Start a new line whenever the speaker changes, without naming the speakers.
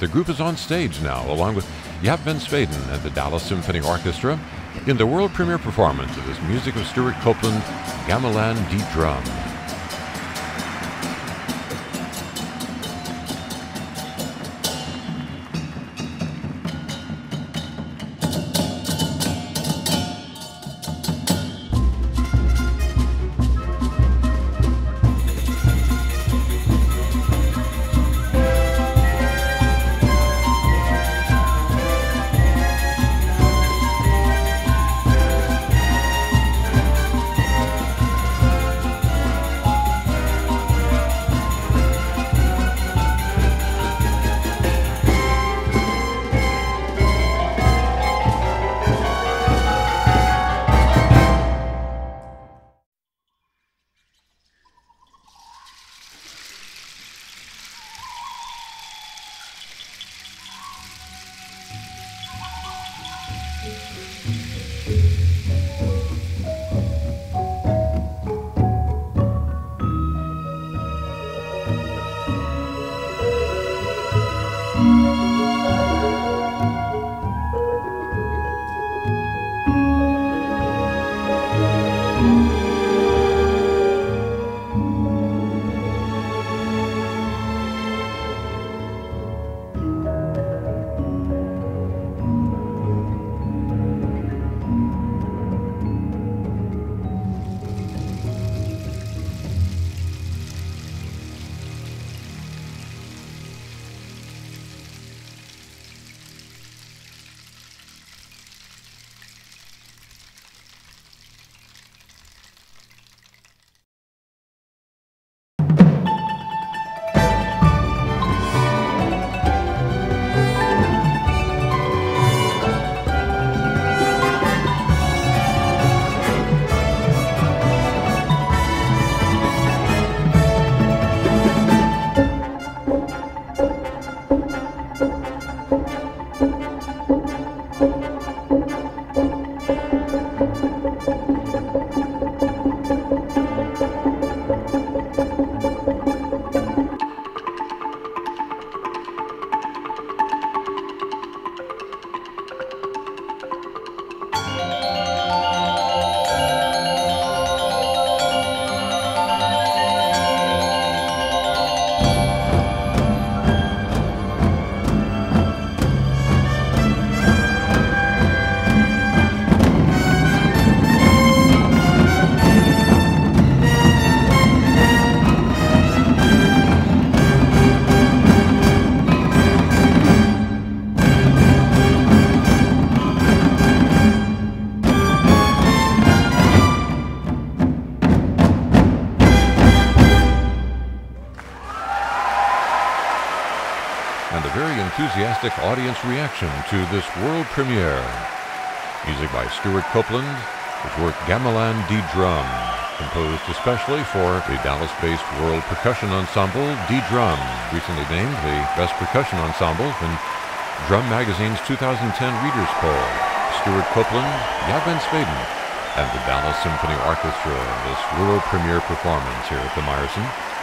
The group is on stage now, along with Jaap van Zweden and the Dallas Symphony Orchestra, in the world premiere performance of this music of Stewart Copeland, Gamelan D'Drum. And a very enthusiastic audience reaction to this world premiere. Music by Stewart Copeland, his work Gamelan D'Drum, composed especially for the Dallas-based World Percussion Ensemble D'Drum, recently named the Best Percussion Ensemble in Drum Magazine's 2010 Readers' Poll. Stewart Copeland, van Zweden, and the Dallas Symphony Orchestra in this world premiere performance here at the Meyerson.